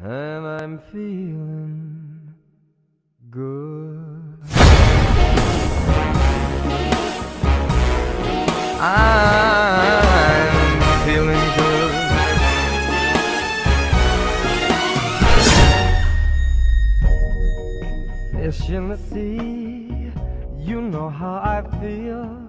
And I'm feeling good. I'm feeling good. Fish in the sea, you know how I feel.